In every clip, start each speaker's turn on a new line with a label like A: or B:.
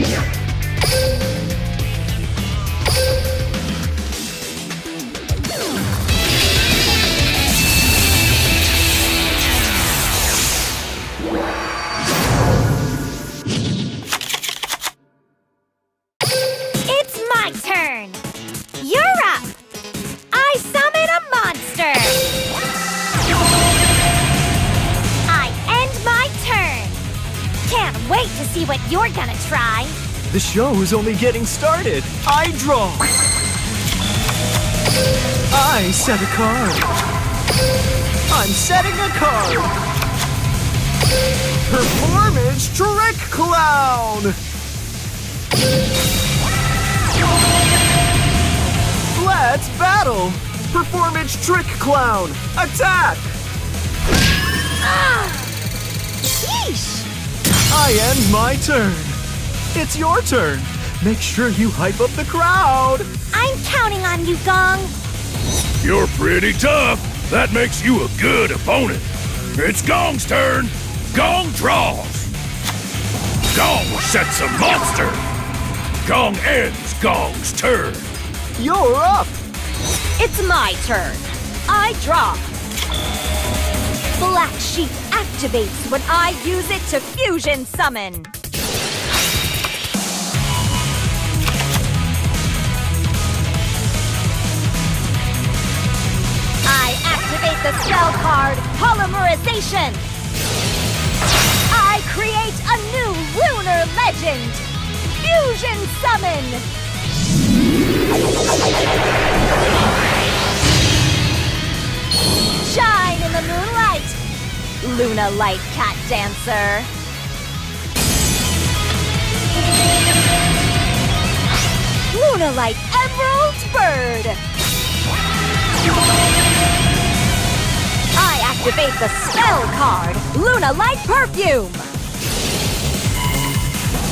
A: It's wait to see what you're gonna try!
B: The show is only getting started. I draw. I set a card. I'm setting a card. Performapal Trick Clown. Let's battle. Performapal Trick Clown. Attack. I end my turn. It's your turn. Make sure you hype up the crowd.
A: I'm counting on you, Gong!
C: You're pretty tough. That makes you a good opponent. It's Gong's turn. Gong draws. Gong sets a monster. Gong ends Gong's turn.
B: You're up.
A: It's my turn. I draw. Black Sheep activates when I use it to fusion summon. I activate the spell card Polymerization. I create a new lunar legend. Fusion summon. Luna Light Cat Dancer! Luna Light Emerald Bird! I activate the spell card, Luna Light Perfume!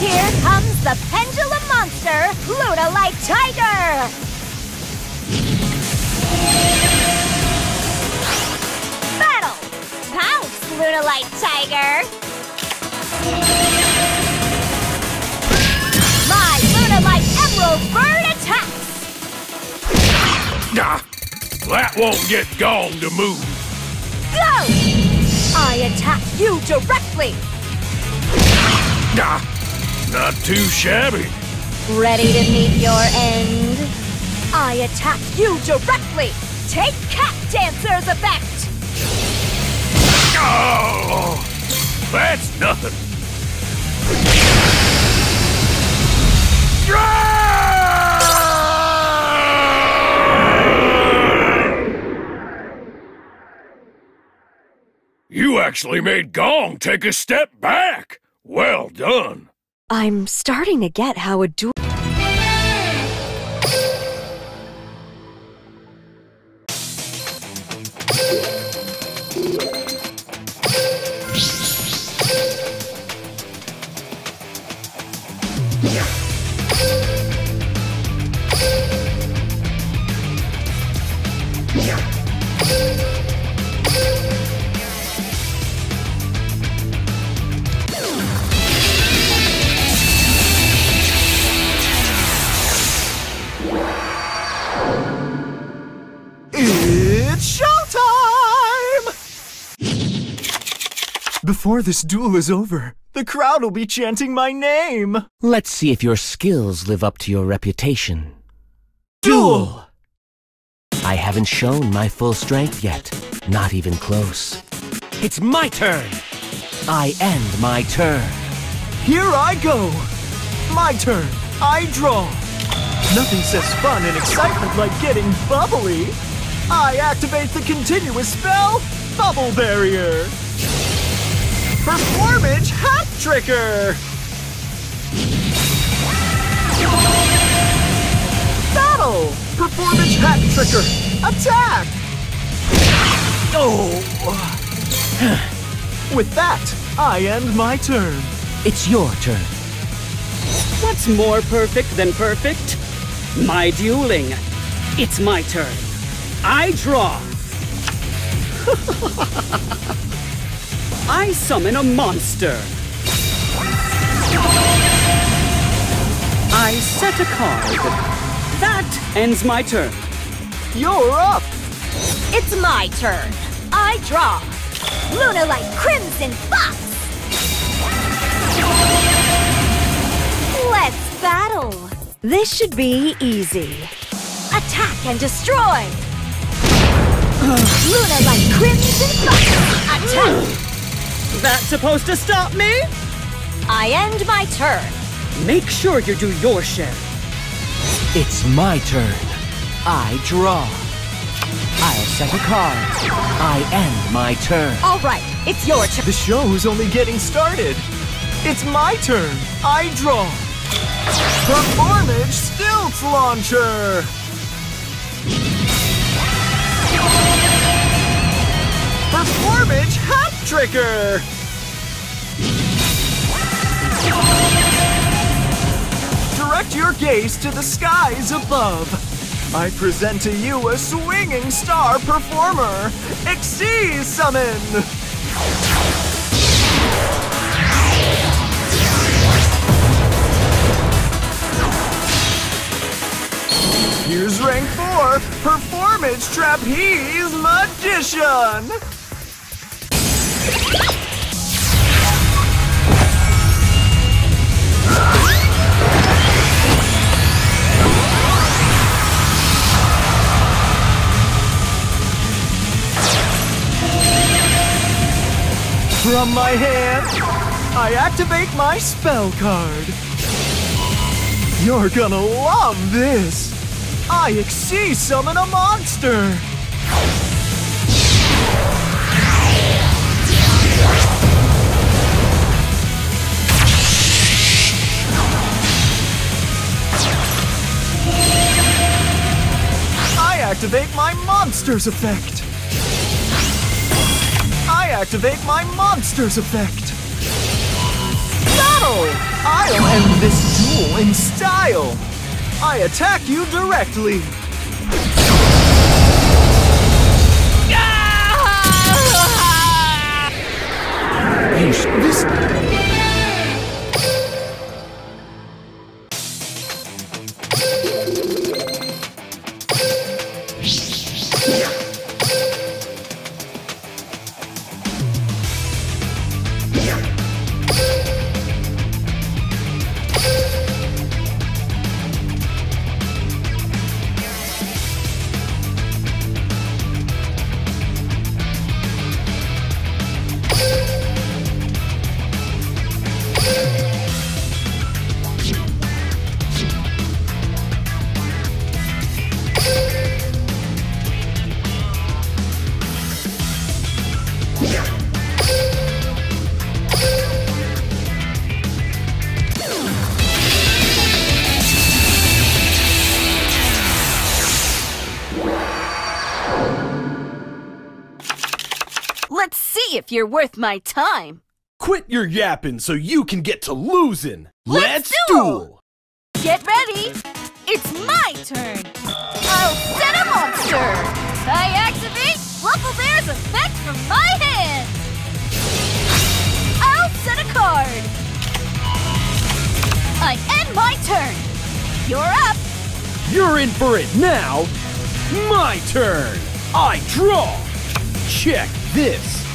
A: Here comes the Pendulum Monster, Luna Light Tiger! Tiger! My Luna Light Emerald Bird attacks!
C: Nah, that won't get Gong to move.
A: Go! I attack you directly!
C: Nah, not too shabby.
A: Ready to meet your end? I attack you directly! Take Cat Dancer's effect!
C: Oh, that's nothing. You actually made Gong take a step back. Well done.
D: I'm starting to get how a duel.
B: Before this duel is over, the crowd will be chanting my name.
E: Let's see if your skills live up to your reputation.
B: Duel!
E: I haven't shown my full strength yet. Not even close. It's my turn! I end my turn.
B: Here I go. My turn. I draw. Nothing says fun and excitement like getting bubbly. I activate the continuous spell, Bubble Barrier. Performapal Hat Tricker. Battle. Performapal Hat Tricker. Attack. Oh. With that, I end my turn.
E: It's your turn.
F: What's more perfect than perfect? My dueling. It's my turn. I draw. I summon a monster. I set a card. That ends my turn.
B: You're up!
A: It's my turn. I draw. Lunalight Crimson Fox! Let's battle.
D: This should be easy.
A: Attack and destroy! Lunalight Crimson Fox! Attack!
F: That's supposed to stop me?
A: I end my turn.
F: Make sure you do your share.
E: It's my turn. I draw. I'll set a card. I end my turn.
A: All right, it's your turn.
B: The show's only getting started. It's my turn. I draw. Performapal Stilts Launcher! Performapal Hat Tricker! Direct your gaze to the skies above. I present to you a swinging star performer, Xyz Summon! Here's rank 4, Performapal Trapeze Magician! From my hand, I activate my spell card. You're gonna love this! I Xyz summon a monster! I activate my monsters effect! Activate my monsters effect! Battle! I'll end this duel in style! I attack you directly!
E: This.
A: If you're worth my time.
G: Quit your yapping so you can get to losing.
A: Let's duel. Get ready! It's my turn! Oh, I'll set a monster! I activate Fluffal Bear's effect from my hand! Oh, I'll set a card! I end my turn! You're up!
G: You're in for it now. My turn. I draw. Check this.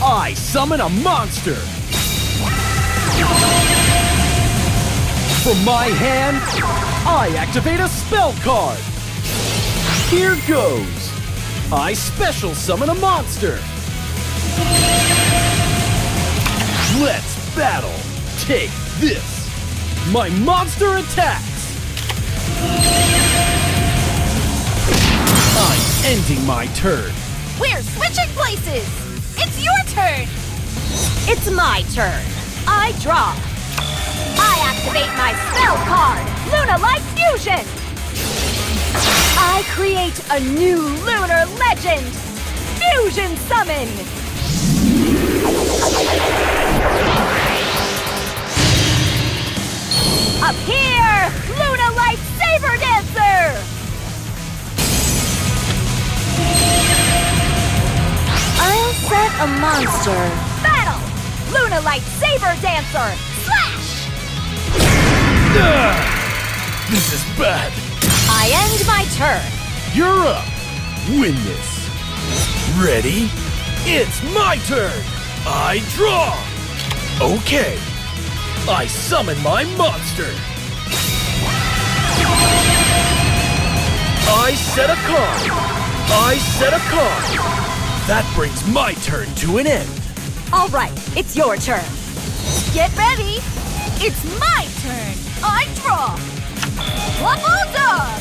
G: I summon a monster. From my hand, I activate a spell card. Here goes. I special summon a monster. Let's battle. Take this. My monster attacks. I'm ending my turn.
A: We're switching places! It's turn! It's my turn. I draw. I activate my spell card, Luna Light Fusion! I create a new lunar legend, Fusion Summon! Up here, Luna Light Saber Dancer!
D: I'll set a monster.
A: Battle! Luna Light Saber Dancer! Slash!
H: This is bad.
I: I end my turn.
H: You're up. Win this. Ready? It's my turn. I draw. Okay. I summon my monster. I set a card. I set a card. That brings my turn to an end.
I: All right, it's your turn. Get ready. It's my turn. I draw. Fluffal Dog.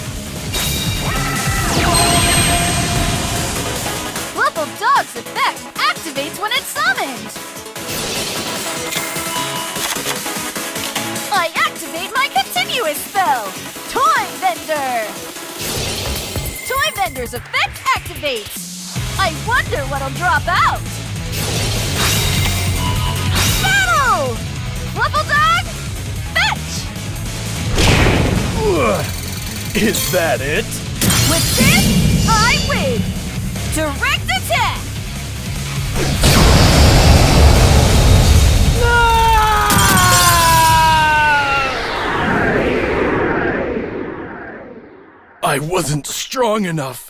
I: Fluffal Dog's effect activates when it's summoned. I activate my continuous spell. Toy Vendor. Toy Vendor's effect activates. I wonder what'll drop out. Battle! Fluffal Dog, fetch!
H: Ugh. Is that it?
I: With this, I win! Direct attack!
H: I wasn't strong enough.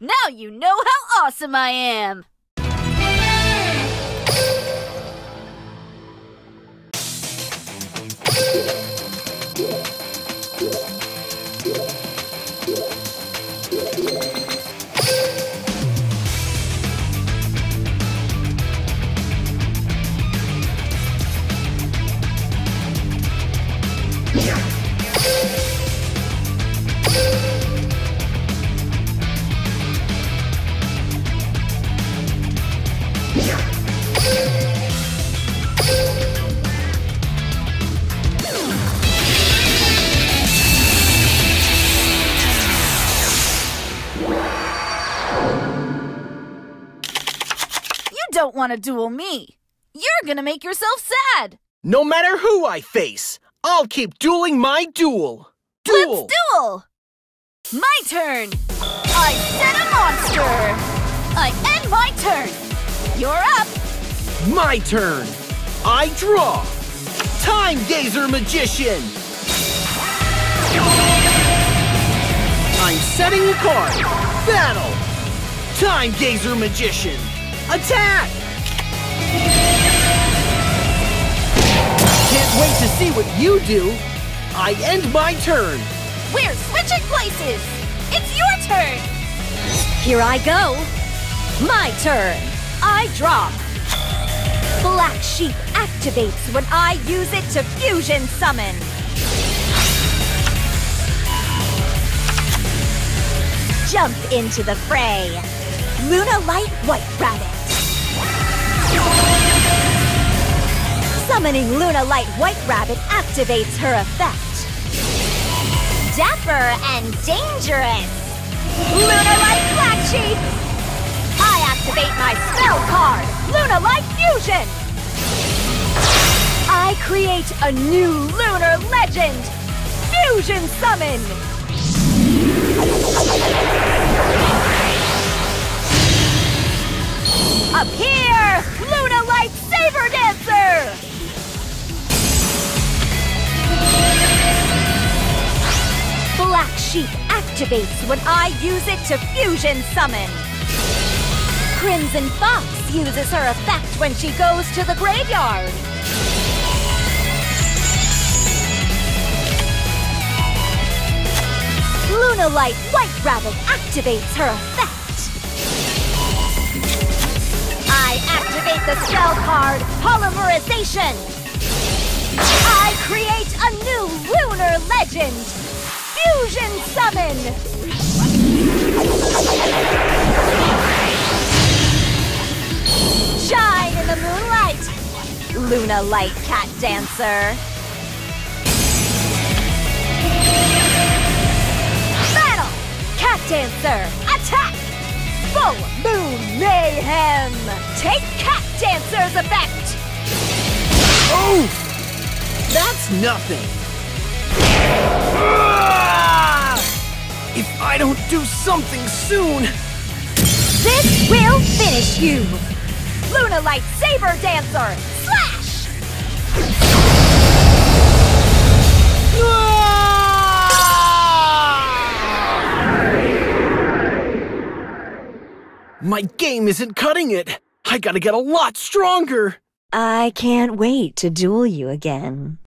I: Now you know how awesome I am! Want to duel me! You're gonna make yourself sad!
G: No matter who I face, I'll keep dueling my duel. Duel!
I: Let's duel! My turn! I set a monster! I end my turn! You're up!
G: My turn. I draw. Time Gazer Magician. I'm setting a card. Battle. Time Gazer Magician. Attack. Can't wait to see what you do. I end my turn.
I: We're switching places! It's your turn!
A: Here I go.
I: My turn! I draw!
A: Black Sheep activates when I use it to fusion summon. Jump into the fray. Luna Light White Rabbit. Summoning Luna Light White Rabbit activates her effect.
I: Dapper and dangerous! Luna Light Black Sheep! I activate my spell card, Luna Light Fusion! I create a new lunar legend, Fusion Summon! Here, Luna Light Saber Dancer!
A: Sheep activates when I use it to fusion summon. Crimson Fox uses her effect when she goes to the graveyard. Luna Light White Rabbit activates her effect.
I: I activate the spell card, Polymerization! I create a new lunar legend, Fusion Summon! Shine in the moonlight, Luna Light Cat Dancer! Battle! Cat Dancer, attack! Full Moon Mayhem! Take Cat Dancer's effect!
G: Oh! That's nothing if I don't do something soon!
I: This will finish you! Luna Light Saber Dancer, slash!
G: My game isn't cutting it! I gotta get a lot stronger!
A: I can't wait to duel you again.